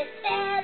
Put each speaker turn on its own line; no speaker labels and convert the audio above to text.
It's